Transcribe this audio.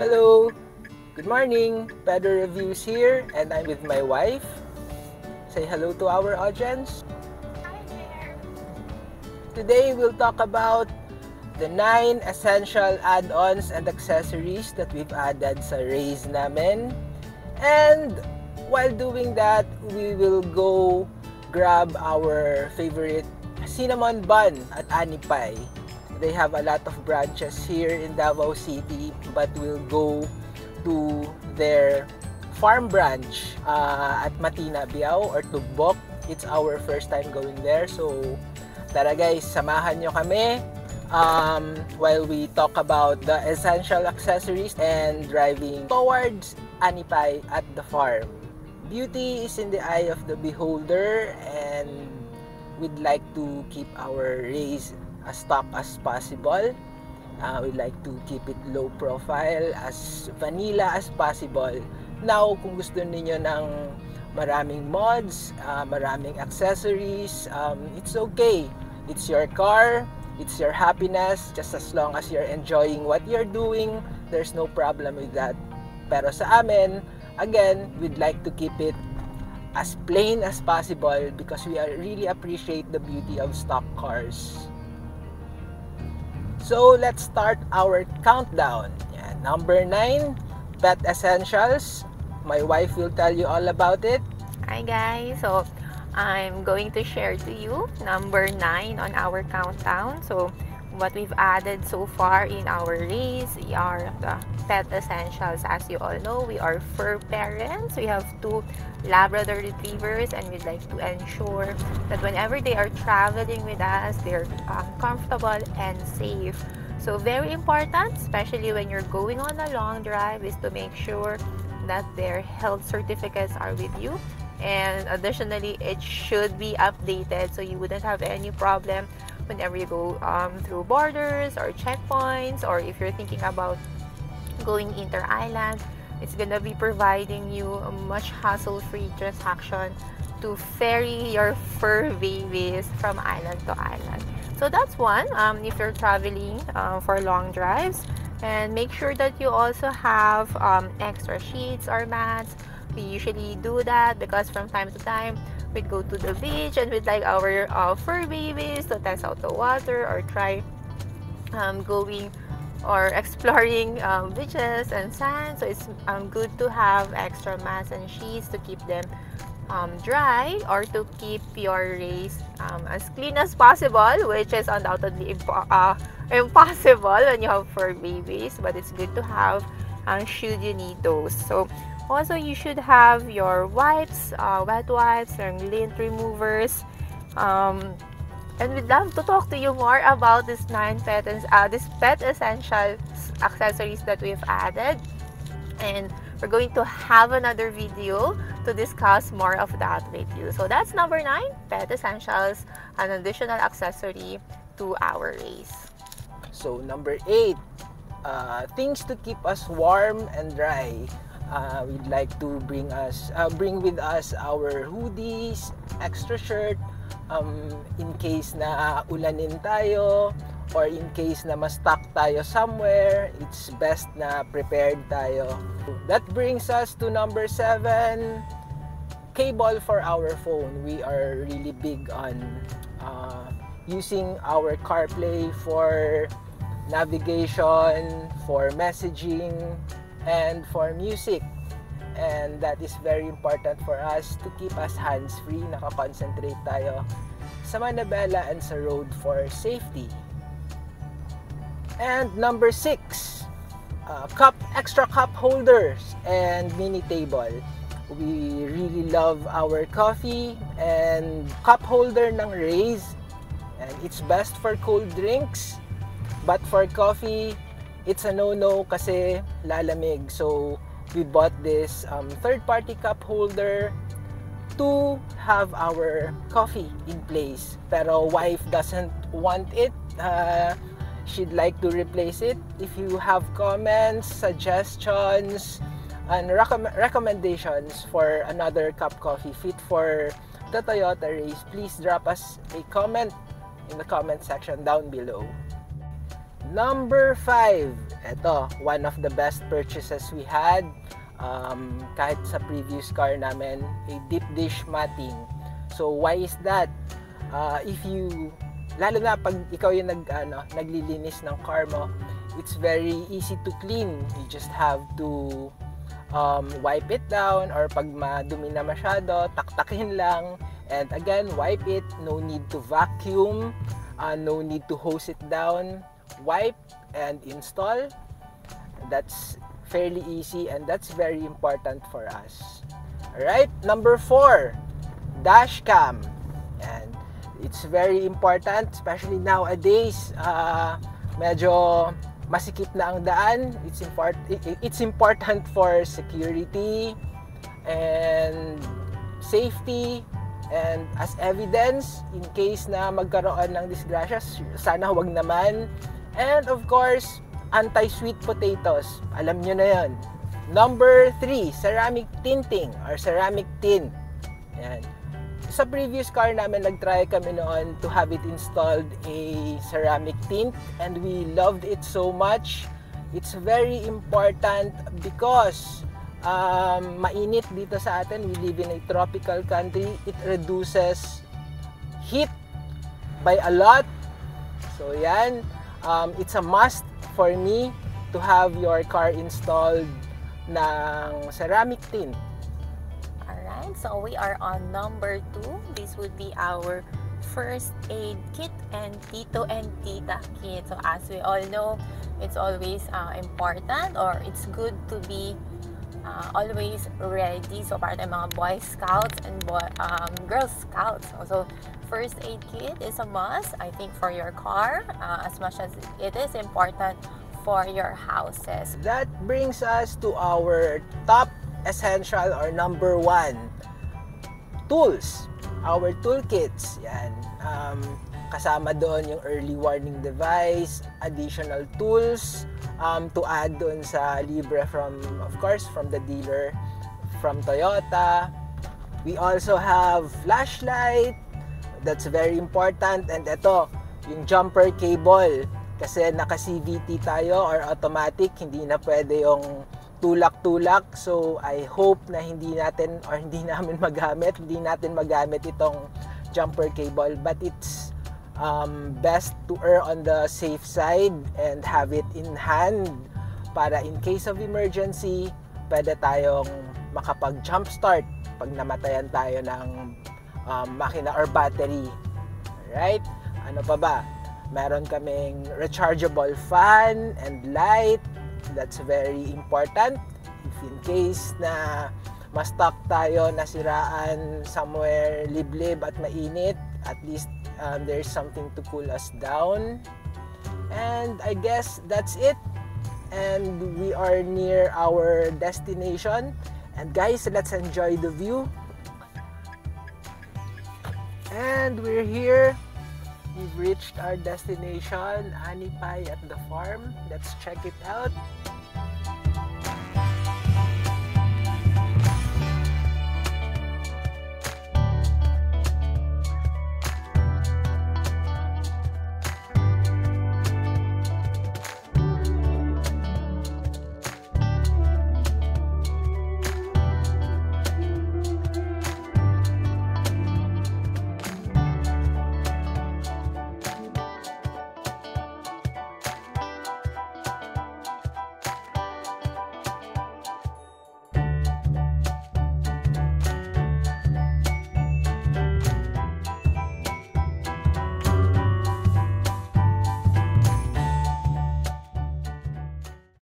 Hello! Good morning! Better Reviews here and I'm with my wife. Say hello to our audience. Hi there. Today we'll talk about the 9 essential add-ons and accessories that we've added sa Raise namin. And while doing that, we will go grab our favorite cinnamon bun at Anipay. They have a lot of branches here in Davao City, but we'll go to their farm branch uh, at Matina, Biao or Tugbok. It's our first time going there. So, tara guys, samahan nyo kami um, while we talk about the essential accessories and driving towards Anipay at the farm. Beauty is in the eye of the beholder and we'd like to keep our race as stock as possible. Uh, we'd like to keep it low profile, as vanilla as possible. Now, kung gusto niyo ng maraming mods, uh, maraming accessories, um, it's okay. It's your car, it's your happiness, just as long as you're enjoying what you're doing, there's no problem with that. Pero sa amin, again, we'd like to keep it as plain as possible because we really appreciate the beauty of stock cars. So let's start our countdown. Yan. Number 9, Pet Essentials. My wife will tell you all about it. Hi guys. So I'm going to share to you number 9 on our countdown. So what we've added so far in our race are the pet essentials. As you all know, we are fur parents. We have two Labrador retrievers and we'd like to ensure that whenever they are traveling with us, they're um, comfortable and safe. So very important, especially when you're going on a long drive, is to make sure that their health certificates are with you. And additionally, it should be updated so you wouldn't have any problem whenever you go um, through borders or checkpoints or if you're thinking about going inter-island it's gonna be providing you a much hassle-free transaction to ferry your fur babies from island to island. So that's one um, if you're traveling uh, for long drives. And make sure that you also have um, extra sheets or mats. We usually do that because from time to time we'd go to the beach and we'd like our uh, fur babies to test out the water or try um, going or exploring um, beaches and sand. So it's um, good to have extra mats and sheets to keep them um, dry or to keep your race um, as clean as possible which is undoubtedly impo uh, impossible when you have fur babies but it's good to have uh, should you need those. So also, you should have your wipes, uh, wet wipes, and lint removers. Um, and we'd love to talk to you more about this nine pet, uh, this pet essentials accessories that we've added. And we're going to have another video to discuss more of that with you. So that's number nine, pet essentials, an additional accessory to our race. So number eight, uh, things to keep us warm and dry. Uh, we'd like to bring us uh, bring with us our hoodies extra shirt um, in case na ulanin tayo or in case na ma-stuck tayo somewhere it's best na prepared tayo. That brings us to number 7 cable for our phone. We are really big on uh, using our CarPlay for navigation, for messaging, and for music. And that is very important for us to keep us hands-free, nakakoncentrate tayo sa manabela and sa road for safety. And number six, uh, cup extra cup holders and mini table. We really love our coffee and cup holder ng Raise. And it's best for cold drinks. But for coffee, it's a no-no kasi lalamig. So, we bought this um, third-party cup holder to have our coffee in place. Pero wife doesn't want it. Uh, she'd like to replace it. If you have comments, suggestions, and recomm- recommendations for another cup coffee fit for the Toyota race, please drop us a comment in the comment section down below. Number 5, ito, one of the best purchases we had um, kahit sa previous car namin, a deep dish matting. So why is that? Uh, if you lalo na pag ikaw yung nag ano, naglilinis ng car mo, it's very easy to clean. You just have to um, wipe it down or pag madumi na masyado, taktakin lang. And again, wipe it. No need to vacuum. Uh, no need to hose it down. Wipe and install. That's fairly easy and that's very important for us. Alright, number four, dash cam. And it's very important, especially nowadays, uh, medyo masikip na ang daan. It's, import, it's important for security and safety and as evidence in case na magkaroon ng disgrasya sana huwag naman and of course anti-sweet potatoes alam nyo na yon number 3 ceramic tinting or ceramic tint yan sa previous car namin nagtry kami noon to have it installed a ceramic tint and we loved it so much it's very important because um, mainit dito sa atin. We live in a tropical country. It reduces heat by a lot. So yan, um, it's a must for me to have your car installed ng ceramic tint. Alright, so we are on number 2. This would be our first aid kit and Tito and Tita kit. So as we all know, it's always uh, important or it's good to be uh, always ready. So, para tayong mga Boy Scouts and boy, um, Girl Scouts. So, first aid kit is a must, I think, for your car uh, as much as it is important for your houses. That brings us to our top essential or number one tools. Our toolkits. Yan. Um, kasama doon yung early warning device, additional tools, um, to add doon sa libre from, of course, from the dealer, from Toyota. We also have flashlight. That's very important. And ito, yung jumper cable. Kasi naka-CVT tayo or automatic, hindi na pwede yung tulak-tulak. So, I hope na hindi natin or hindi namin magamit, hindi natin magamit itong jumper cable. But it's um, best to err on the safe side and have it in hand para in case of emergency, pwede tayong makapag jump start pag namatayan tayo ng um, makina or battery. Right? Ano pa ba? Meron kaming rechargeable fan and light. That's very important. If in case na ma-stuck tayo, nasiraan somewhere liblib at mainit, at least um, there's something to cool us down. And I guess that's it. And we are near our destination. And guys, let's enjoy the view. And we're here. We've reached our destination, Anipay at the farm. Let's check it out.